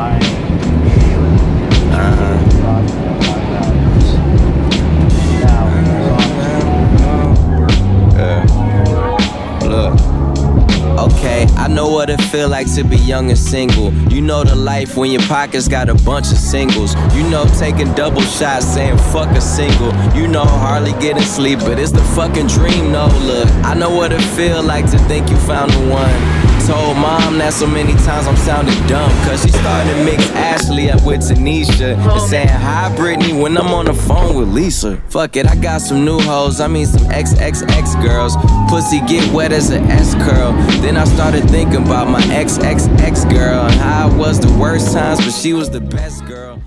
Uh-huh. Uh-huh. Okay, I know what it feel like to be young and single. You know the life when your pockets got a bunch of singles. You know taking double shots saying fuck a single. You know hardly getting sleep, but it's the fucking dream. No, look, I know what it feel like to think you found the one. Told mom that so many times I'm sounding dumb. Cause she started to mix Ashley up with Tanisha. And saying hi, Brittany, when I'm on the phone with Lisa. Fuck it, I got some new hoes, I mean some XXX girls. Pussy get wet as an S curl. Then I started thinking about my XXX girl and how I was the worst times, but she was the best girl.